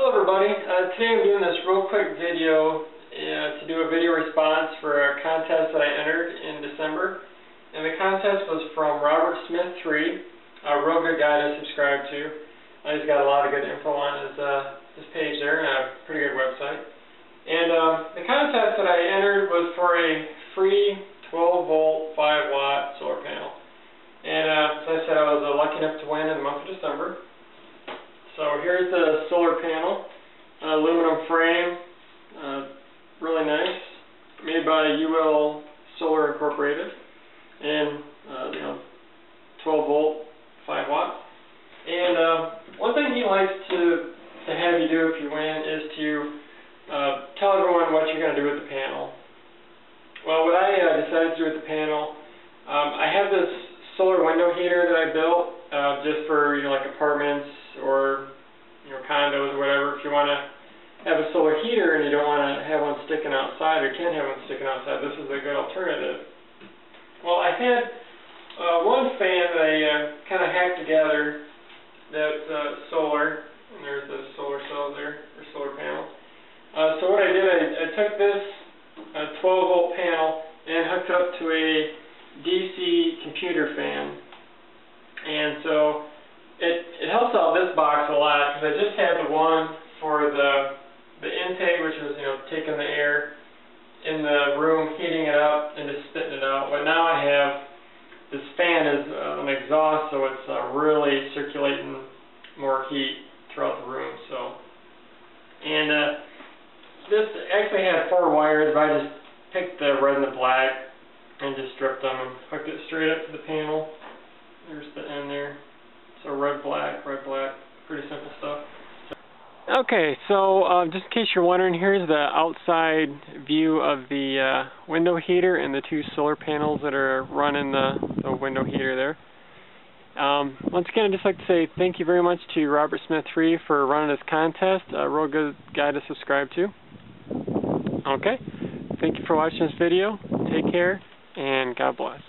Hello everybody, uh, today I'm doing this real quick video uh, to do a video response for a contest that I entered in December. And the contest was from Robert Smith 3, a real good guy to subscribe to. Uh, he's got a lot of good info on his, uh, his page there and a pretty good website. And um, the contest that I entered was for a free 12 volt 5 watt solar panel. And uh, as I said, I was uh, lucky enough to win in the month of December. So here's the solar panel, uh, aluminum frame, uh, really nice, made by UL Solar Incorporated, and uh, you know, 12 volt, 5 watt. And uh, one thing he likes to to have you do if you win is to uh, tell everyone what you're going to do with the panel. Well, what I uh, decided to do with the panel, um, I have this solar window heater that I built uh, just for you know like apartments or you know condos or whatever. If you want to have a solar heater and you don't want to have one sticking outside or can't have one sticking outside, this is a good alternative. Well, I had uh, one fan that I uh, kind of hacked together that's uh, solar, and there's the solar cells there, or solar panel. Uh, so what I did, I, I took this uh, 12 volt panel and hooked up to a DC computer fan. And so it, it helps out this box a lot because I just had the one for the the intake, which was you know taking the air in the room, heating it up, and just spitting it out. But now I have this fan is uh, an exhaust, so it's uh, really circulating more heat throughout the room. So, and uh, this actually had four wires, but I just picked the red and the black and just stripped them and hooked it straight up to the panel. There's the end there. So red, black, red, black. Pretty simple stuff. Okay, so uh, just in case you're wondering, here's the outside view of the uh, window heater and the two solar panels that are running the, the window heater there. Um, once again, I'd just like to say thank you very much to Robert Smith 3 for running this contest. A real good guy to subscribe to. Okay, thank you for watching this video. Take care, and God bless.